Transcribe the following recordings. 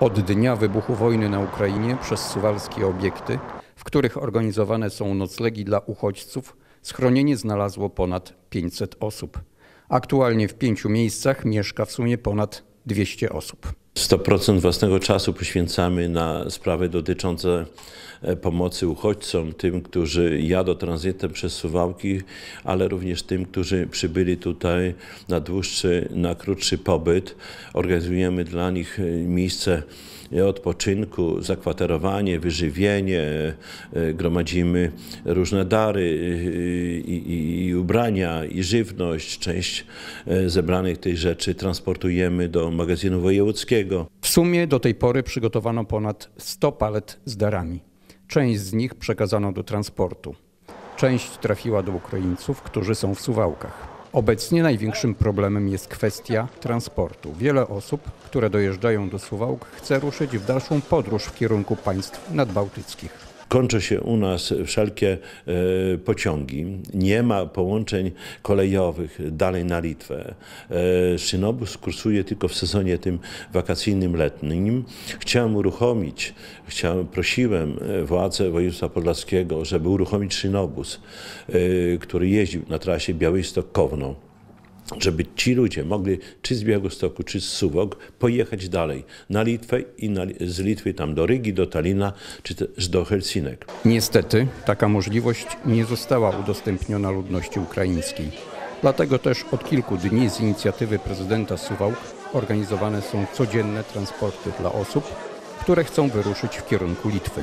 Od dnia wybuchu wojny na Ukrainie przez suwalskie obiekty, w których organizowane są noclegi dla uchodźców, schronienie znalazło ponad 500 osób. Aktualnie w pięciu miejscach mieszka w sumie ponad 200 osób. 100% własnego czasu poświęcamy na sprawy dotyczące e, pomocy uchodźcom, tym, którzy jadą tranzytem przez Suwałki, ale również tym, którzy przybyli tutaj na dłuższy, na krótszy pobyt. Organizujemy dla nich e, miejsce odpoczynku, zakwaterowanie, wyżywienie, e, gromadzimy różne dary i, i, i ubrania, i żywność. Część zebranych tych rzeczy transportujemy do magazynu wojewódzkiego. W sumie do tej pory przygotowano ponad 100 palet z darami. Część z nich przekazano do transportu. Część trafiła do Ukraińców, którzy są w Suwałkach. Obecnie największym problemem jest kwestia transportu. Wiele osób, które dojeżdżają do Suwałk, chce ruszyć w dalszą podróż w kierunku państw nadbałtyckich. Kończą się u nas wszelkie e, pociągi. Nie ma połączeń kolejowych dalej na Litwę. E, Szynobus kursuje tylko w sezonie tym wakacyjnym, letnim. Chciałem uruchomić, chciałem, prosiłem e, władze województwa podlaskiego, żeby uruchomić Szynobus, który jeździł na trasie Białystok-Kowno żeby ci ludzie mogli czy z Białegostoku, czy z Suwok pojechać dalej na Litwę i na, z Litwy tam do Rygi, do Talina, czy też do Helsinek. Niestety taka możliwość nie została udostępniona ludności ukraińskiej. Dlatego też od kilku dni z inicjatywy prezydenta Suwałk organizowane są codzienne transporty dla osób, które chcą wyruszyć w kierunku Litwy.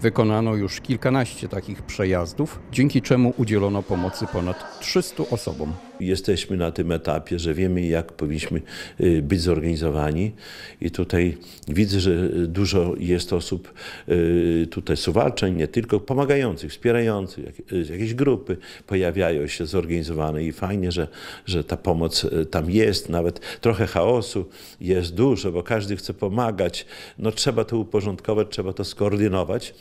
Wykonano już kilkanaście takich przejazdów, dzięki czemu udzielono pomocy ponad 300 osobom. Jesteśmy na tym etapie, że wiemy, jak powinniśmy y, być zorganizowani, i tutaj widzę, że dużo jest osób y, tutaj suwalczeń, nie tylko pomagających, wspierających, y, jakieś grupy pojawiają się zorganizowane i fajnie, że, że ta pomoc tam jest, nawet trochę chaosu jest dużo, bo każdy chce pomagać. No trzeba to uporządkować, trzeba to skoordynować.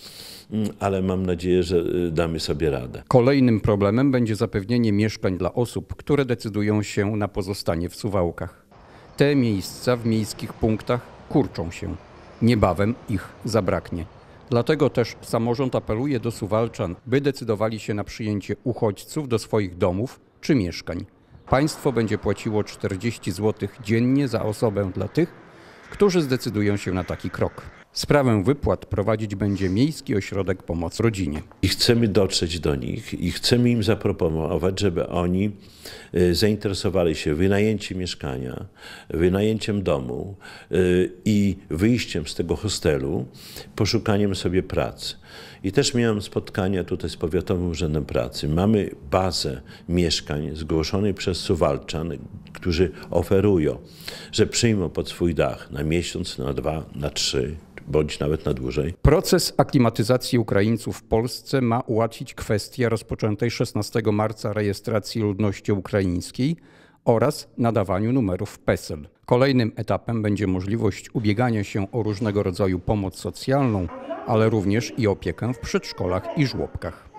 Mm, ale mam nadzieję, że y, damy sobie radę. Kolejnym problemem będzie zapewnienie mieszkań dla osób, które decydują się na pozostanie w Suwałkach. Te miejsca w miejskich punktach kurczą się. Niebawem ich zabraknie. Dlatego też samorząd apeluje do Suwalczan, by decydowali się na przyjęcie uchodźców do swoich domów czy mieszkań. Państwo będzie płaciło 40 zł dziennie za osobę dla tych, którzy zdecydują się na taki krok. Sprawę wypłat prowadzić będzie Miejski Ośrodek Pomocy Rodzinie. I chcemy dotrzeć do nich i chcemy im zaproponować, żeby oni y, zainteresowali się wynajęciem mieszkania, wynajęciem domu y, i wyjściem z tego hostelu, poszukaniem sobie pracy. I też miałem spotkania tutaj z Powiatowym Urzędem Pracy. Mamy bazę mieszkań zgłoszonej przez Suwalczan, którzy oferują, że przyjmą pod swój dach na miesiąc, na dwa, na trzy bądź nawet na dłużej. Proces aklimatyzacji Ukraińców w Polsce ma ułatwić kwestię rozpoczętej 16 marca rejestracji ludności ukraińskiej oraz nadawaniu numerów PESEL. Kolejnym etapem będzie możliwość ubiegania się o różnego rodzaju pomoc socjalną, ale również i opiekę w przedszkolach i żłobkach.